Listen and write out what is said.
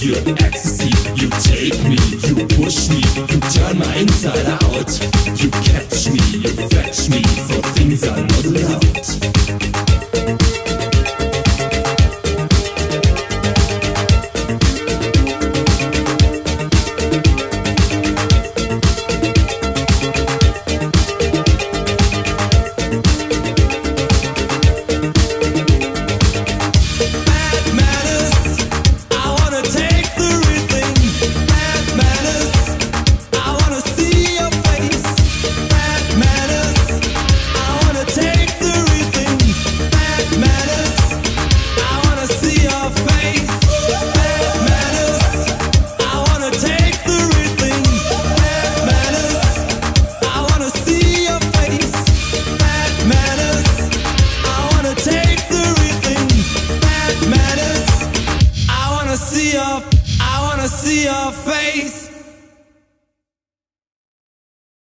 You ecstasy. You take me, you push me, you turn my inside out. You catch me, you fetch me for things I'm not allowed.